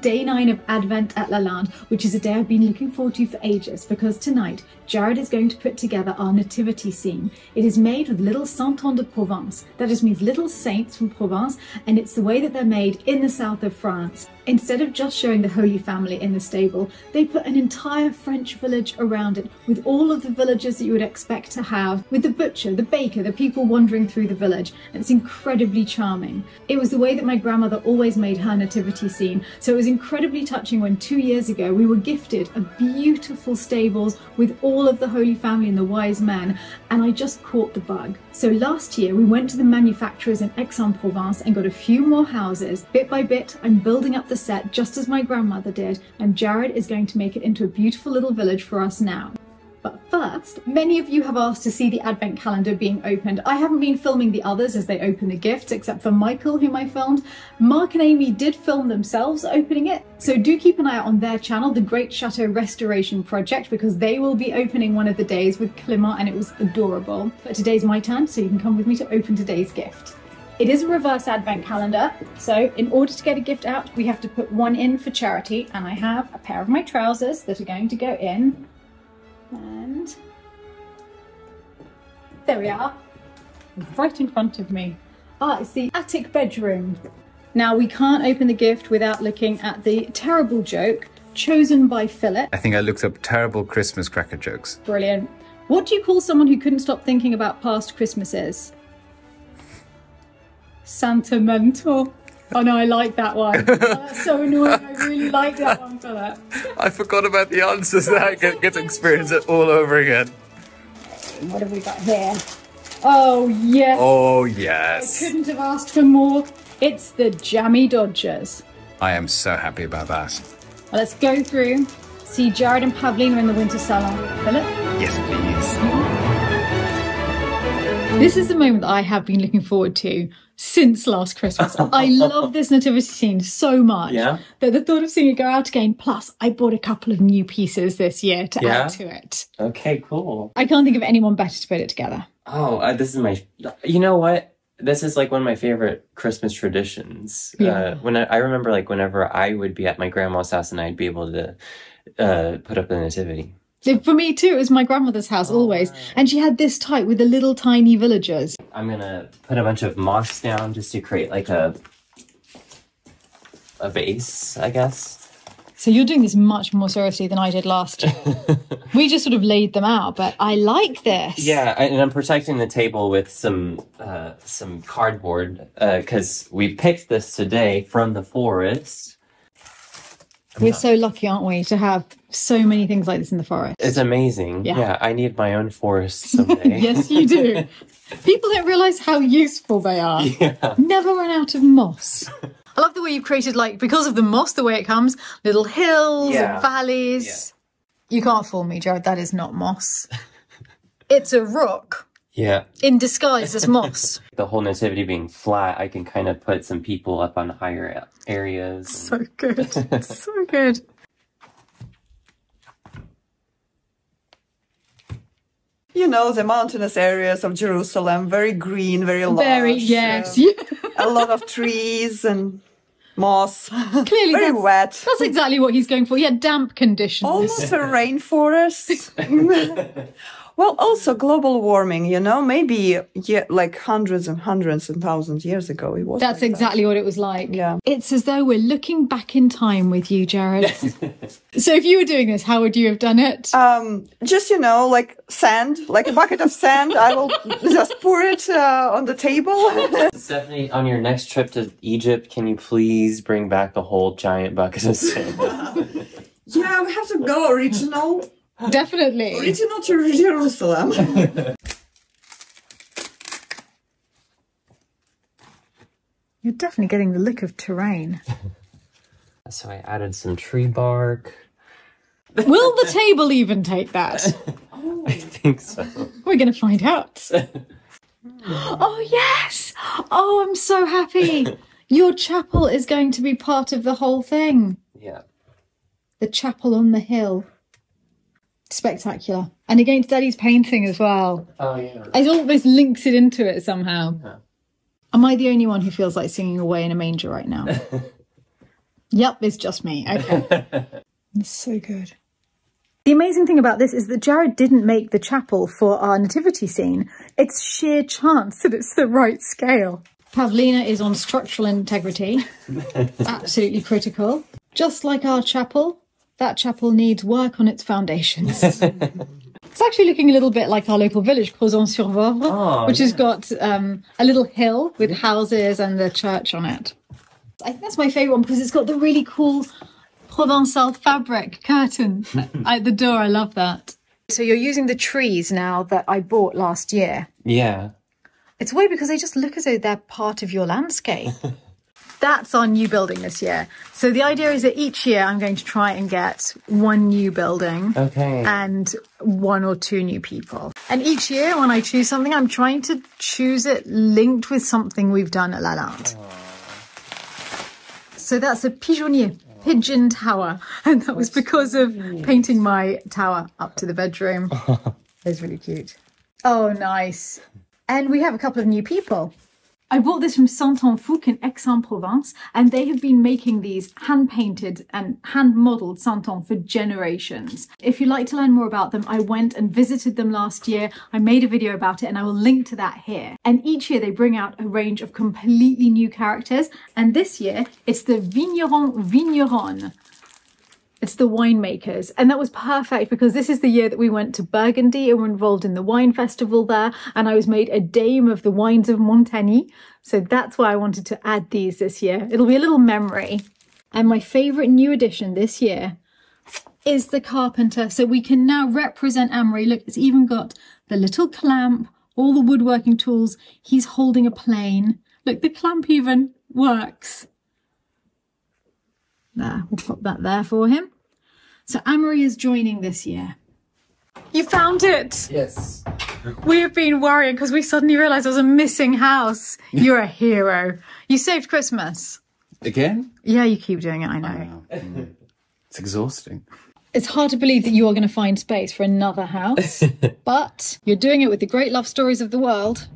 day nine of Advent at Lalande, which is a day I've been looking forward to for ages because tonight Jared is going to put together our nativity scene. It is made with little Santons de Provence, that just means little saints from Provence, and it's the way that they're made in the south of France. Instead of just showing the Holy Family in the stable, they put an entire French village around it with all of the villagers that you would expect to have, with the butcher, the baker, the people wandering through the village, and it's incredibly charming. It was the way that my grandmother always made her nativity scene, so it was incredibly touching when two years ago we were gifted a beautiful stables with all of the Holy Family and the wise men, and I just caught the bug. So last year we went to the manufacturers in Aix-en-Provence and got a few more houses. Bit by bit, I'm building up the set just as my grandmother did, and Jared is going to make it into a beautiful little village for us now. But first, many of you have asked to see the advent calendar being opened. I haven't been filming the others as they open the gifts, except for Michael, whom I filmed. Mark and Amy did film themselves opening it, so do keep an eye out on their channel, The Great Chateau Restoration Project, because they will be opening one of the days with Clement, and it was adorable. But today's my turn, so you can come with me to open today's gift. It is a reverse advent calendar, so in order to get a gift out, we have to put one in for charity, and I have a pair of my trousers that are going to go in and there we are, right in front of me. Ah, it's the attic bedroom. Now we can't open the gift without looking at the terrible joke chosen by Philip. I think I looked up terrible Christmas cracker jokes. Brilliant. What do you call someone who couldn't stop thinking about past Christmases? Sentimental. Oh no, I like that one. Oh, that's so annoying. I really like that one, Philip. I forgot about the answers there. I get, get to experience it all over again. What have we got here? Oh yes. Oh, yes. I yes. couldn't have asked for more. It's the Jammy Dodgers. I am so happy about that. Well, let's go through. See Jared and Pavlina in the winter salon. Philip? Yes, please. Mm-hmm. This is the moment that I have been looking forward to since last Christmas. I love this nativity scene so much Yeah? that the thought of seeing it go out again. Plus, I bought a couple of new pieces this year to Yeah? add to it. Okay, cool. I can't think of anyone better to put it together. Oh, uh, this is my. You know what? This is like one of my favorite Christmas traditions. Yeah. Uh, when I, I remember, like whenever I would be at my grandma's house and I'd be able to uh, put up the nativity. So For me too, it was my grandmother's house always, and she had this type with the little tiny villagers. I'm gonna put a bunch of moss down just to create like a a base, I guess. So you're doing this much more seriously than I did last year. we just sort of laid them out, but I like this. Yeah, and I'm protecting the table with some uh, some cardboard because we picked this today from the forest. We're so lucky, aren't we, to have so many things like this in the forest. It's amazing. Yeah. Yeah, I need my own forest someday. yes, you do. People don't realize how useful they are. yeah. Never run out of moss. I love the way you've created, like, because of the moss, the way it comes, little hills Yeah. and valleys. You can't fool me, Jared. That is not moss. it's a rock Yeah. in disguise as moss. The whole nativity being flat, I can kind of put some people up on higher areas. so good. so good. You know, the mountainous areas of Jerusalem, very green, very lush. Very, yes. uh, Yeah. a lot of trees and moss. Clearly, very that's, wet. that's exactly what he's going for. Yeah, damp conditions. Almost a rainforest. well, also global warming, you know, maybe yeah, like hundreds and hundreds and thousands years ago it was. That's like exactly what it was like. Yeah. It's as though we're looking back in time with you, Jared. so if you were doing this, how would you have done it? Um, just you know, like sand, like a bucket of sand. I will just pour it uh, on the table. Stephanie, on your next trip to Egypt, can you please bring back a whole giant bucket of sand? yeah, we have to go original, Definitely. original to Jerusalem. You're definitely getting the look of terrain. so I added some tree bark. Will the table even take that? I think so. We're going to find out. oh, yes. Oh, I'm so happy. Your chapel is going to be part of the whole thing. Yeah. The chapel on the hill. Spectacular. And against Daddy's painting as well. Oh yeah. It almost links it into it somehow. Yeah. Am I the only one who feels like singing away in a manger right now? Yep, it's just me. Okay. it's so good. The amazing thing about this is that Jared didn't make the chapel for our nativity scene. It's sheer chance that it's the right scale. Pavlina is on structural integrity. Absolutely critical. Just like our chapel, that chapel needs work on its foundations. it's actually looking a little bit like our local village, Crozon-sur-Vauvre, Oh, which has got um, a little hill with houses and the church on it. I think that's my favourite one because it's got the really cool Provençal fabric curtain at the door. I love that. So you're using the trees now that I bought last year. Yeah. It's weird because they just look as though they're part of your landscape. That's our new building this year. So the idea is that each year I'm going to try and get one new building Okay. and one or two new people. And each year when I choose something, I'm trying to choose it linked with something we've done at Lalande. So that's a pigeonnier, pigeon tower. And that was because of painting my tower up to the bedroom. It's really cute. Oh, nice. And we have a couple of new people. I bought this from Santons Fouque in Aix-en-Provence, and they have been making these hand-painted and hand-modelled Santon for generations. If you'd like to learn more about them, I went and visited them last year. I made a video about it, and I will link to that here. And each year they bring out a range of completely new characters, and this year it's the Vigneron Vigneron. It's the winemakers. And that was perfect because this is the year that we went to Burgundy and were involved in the wine festival there. And I was made a dame of the wines of Montagny. So that's why I wanted to add these this year. It'll be a little memory. And my favourite new addition this year is the carpenter. So we can now represent Amory. Look, it's even got the little clamp, all the woodworking tools. He's holding a plane. Look, the clamp even works. There, we'll pop that there for him. So Amory is joining this year. You found it! Yes. We have been worrying because we suddenly realised there was a missing house. You're a hero. You saved Christmas. Again? Yeah, you keep doing it, I know. It's exhausting. It's hard to believe that you are going to find space for another house, but you're doing it with the great love stories of the world.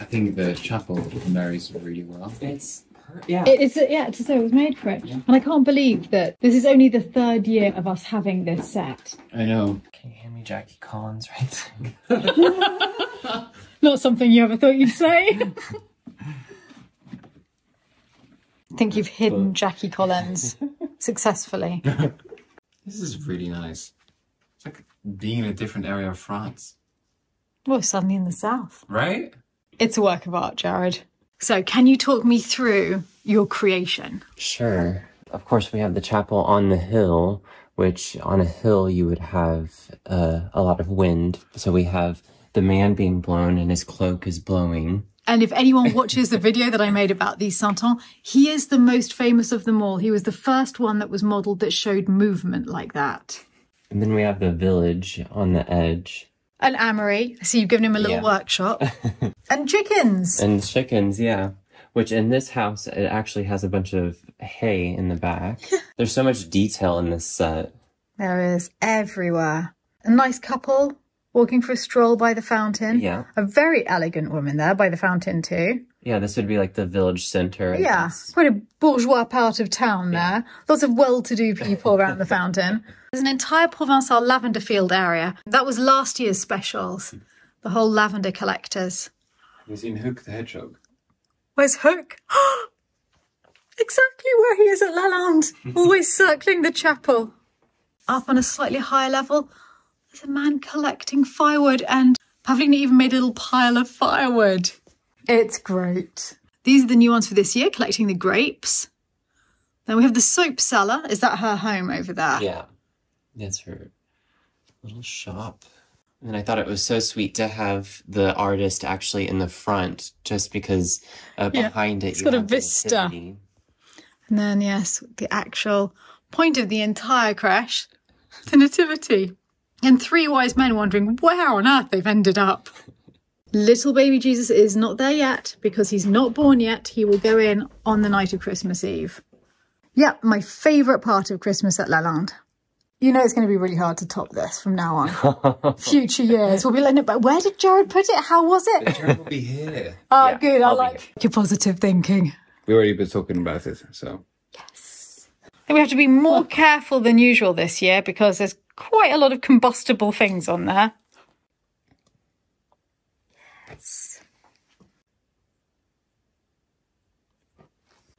I think the chapel marries really well. It's per- yeah. It is, yeah, it's so it was made for it. And I can't believe that this is only the third year of us having this set. I know. Can you hand me Jackie Collins right? Not something you ever thought you'd say. I think you've hidden Jackie Collins successfully. This is really nice. It's like being in a different area of France, Well, suddenly in the south. right? It's a work of art, Jared. So, can you talk me through your creation? Sure. Of course, we have the chapel on the hill, which on a hill you would have uh, a lot of wind. So we have the man being blown and his cloak is blowing. And if anyone watches the video that I made about these Santons, he is the most famous of them all. He was the first one that was modelled that showed movement like that. And then we have the village on the edge. And Amory, So you've given him a little Yeah. workshop. and chickens. And chickens, yeah. Which in this house, it actually has a bunch of hay in the back. There's so much detail in this set. There is everywhere. A nice couple walking for a stroll by the fountain. Yeah. A very elegant woman there by the fountain too. Yeah, this would be like the village center. I Yeah, guess. quite a bourgeois part of town there. Lots of well-to-do people around the fountain. There's an entire Provençal lavender field area. That was last year's specials. The whole lavender collectors. Have you seen Hook the Hedgehog? Where's Hook? exactly where he is at Lalande, always circling the chapel. Up on a slightly higher level, there's a man collecting firewood, and Pavlina even made a little pile of firewood. It's great. These are the new ones for this year, collecting the grapes. Then we have the soap cellar. Is that her home over there? Yeah. That's her little shop. And I thought it was so sweet to have the artist actually in the front, just because uh, Yeah, behind it it's got a vista. And then, yes, the actual point of the entire crèche, the nativity. And three wise men wondering where on earth they've ended up. Little baby Jesus is not there yet because he's not born yet. He will go in on the night of Christmas Eve. Yep, my favourite part of Christmas at Lalande. You know it's going to be really hard to top this from now on. Future years, we'll be like, no, but where did Jared put it? How was it? Jared will be here. Oh, Yeah, good. I I'll be like your positive thinking. We've already been talking about it, so. Yes. think we have to be more careful than usual this year because there's quite a lot of combustible things on there.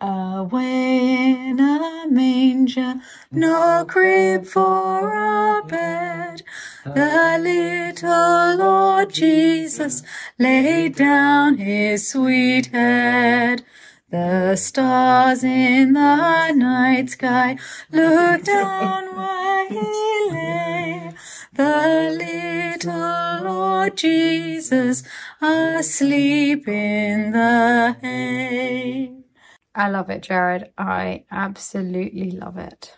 Away in a manger, no crib for a bed. The little Lord Jesus laid down his sweet head. The stars in the night sky looked down where he lay. The little Lord Jesus asleep in the hay. I love it, Jared. I absolutely love it.